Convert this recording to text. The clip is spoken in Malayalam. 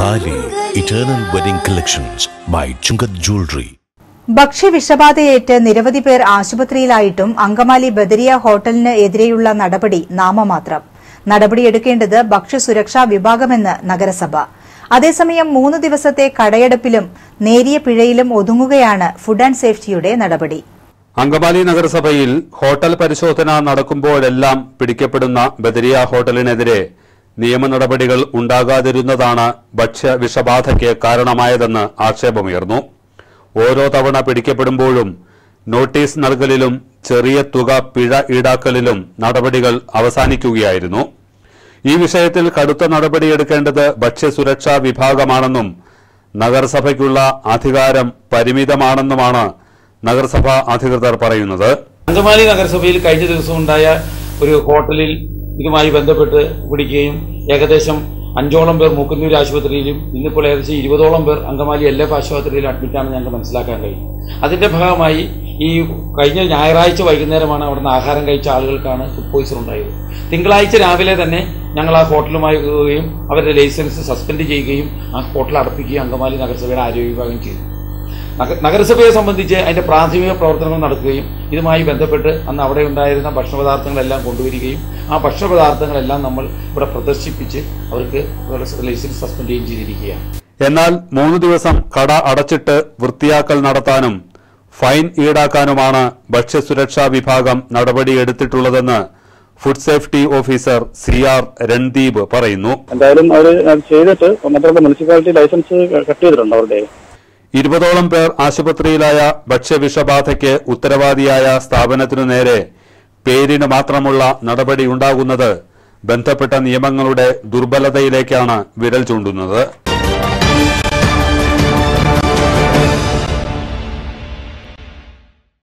Thali eternal wedding collections by Chungath jewellery ഭക്ഷ്യവിഷബാധയേറ്റ് നിരവധി പേർ ആശുപത്രിയിലായിട്ടും അങ്കമാലി ബദരിയ ഹോട്ടലിന് എതിരെയുള്ള നടപടി നാമമാത്രം. നടപടിയെടുക്കേണ്ടത് ഭക്ഷ്യസുരക്ഷാ വിഭാഗമെന്ന് നഗരസഭ. അതേസമയം മൂന്ന് ദിവസത്തെ കടയടപ്പിലും നേരിയ പിഴയിലും ഒതുങ്ങുകയാണ് ഫുഡ് ആൻഡ് സേഫ്റ്റിയുടെ നടപടി. അങ്കമാലി നഗരസഭയിൽ ഹോട്ടൽ പരിശോധന നടക്കുമ്പോഴെല്ലാം പിടിക്കപ്പെടുന്ന ബദരിയ ഹോട്ടലിനെതിരെ നിയമ നടപടികൾ ഉണ്ടാകാതിരുന്നതാണ് ഭക്ഷ്യ വിഷബാധയ്ക്ക് കാരണമായതെന്ന് ആക്ഷേപമുയർന്നു. ഓരോ തവണ പിടിക്കപ്പെടുമ്പോഴും നോട്ടീസ് നൽകലിലും ചെറിയ തുക പിഴ ഈടാക്കലിലും നടപടികൾ അവസാനിക്കുകയായിരുന്നു. ഈ വിഷയത്തിൽ കടുത്ത നടപടിയെടുക്കേണ്ടത് ഭക്ഷ്യസുരക്ഷാ വിഭാഗമാണെന്നും നഗരസഭയ്ക്കുള്ള അധികാരം പരിമിതമാണെന്നുമാണ് നഗരസഭാ അധികൃതർ പറയുന്നത്. അങ്കമാലി നഗരസഭയിൽ കഴിഞ്ഞ ദിവസം ഉണ്ടായ ഒരു ഹോട്ടലിൽ ഇതുമായി ബന്ധപ്പെട്ട് പിടിക്കുകയും ഏകദേശം അഞ്ചോളം പേർ മൂക്കന്നൂർ ആശുപത്രിയിലും ഇന്നിപ്പോൾ ഏകദേശം ഇരുപതോളം പേർ അങ്കമാലി എൽ എഫ് ആശുപത്രിയിൽ അഡ്മിറ്റാണെന്ന് ഞങ്ങൾക്ക് മനസ്സിലാക്കാൻ കഴിയും. അതിന്റെ ഭാഗമായി ഈ കഴിഞ്ഞ ഞായറാഴ്ച വൈകുന്നേരമാണ് അവിടുന്ന് ആഹാരം കഴിച്ച ആളുകൾക്കാണ് ഫുഡ് പോയിസൺ ഉണ്ടായത്. തിങ്കളാഴ്ച രാവിലെ തന്നെ ഞങ്ങൾ ആ ഹോട്ടലുമായി അവരുടെ ലൈസൻസ് സസ്പെൻഡ് ചെയ്യുകയും ആ ഹോട്ടൽ അടപ്പിക്കുകയും അങ്കമാലി നഗരസഭയുടെ ആരോഗ്യ വിഭാഗം ചെയ്തു. നഗരസഭയെ സംബന്ധിച്ച് അതിന്റെ പ്രാഥമിക പ്രവർത്തനങ്ങൾ നടക്കുകയും ഇതുമായി ബന്ധപ്പെട്ട് അന്ന് അവിടെ ഉണ്ടായിരുന്ന ഭക്ഷണപദാർത്ഥങ്ങളെല്ലാം കൊണ്ടുവരികയും ആ ഭക്ഷണപദാർത്ഥങ്ങളെല്ലാം നമ്മൾ ഇവിടെ പ്രദർശിപ്പിച്ച് അവർക്ക് ലൈസൻസ് സസ്പെൻഡ് ചെയ്യുകയും ചെയ്തിരിക്കുകയാണ്. എന്നാൽ മൂന്ന് ദിവസം കട അടച്ചിട്ട് വൃത്തിയാക്കൽ നടത്താനും ഫൈൻ ഈടാക്കാനുമാണ് ഭക്ഷ്യസുരക്ഷാ വിഭാഗം നടപടിയെടുത്തിട്ടുള്ളതെന്ന് food safety officer C R Randeep പറയുന്നു. എന്തായാലും അവർ ചെയ്തിട്ട് മുനിസിപ്പാലിറ്റി ലൈസൻസ് കട്ട് ചെയ്തിട്ടുണ്ട് അവരുടെ ഇരുപതോളം പേർ ആശുപത്രിയിലായ ഭക്ഷ്യവിഷബാധയ്ക്ക് ഉത്തരവാദിയായ സ്ഥാപനത്തിനു നേരെ പേരിന് മാത്രമുള്ള നടപടിയുണ്ടാകുന്നത് ബന്ധപ്പെട്ട നിയമങ്ങളുടെ ദുർബലതയിലേക്കാണ് വിരൽ ചൂണ്ടുന്നത്.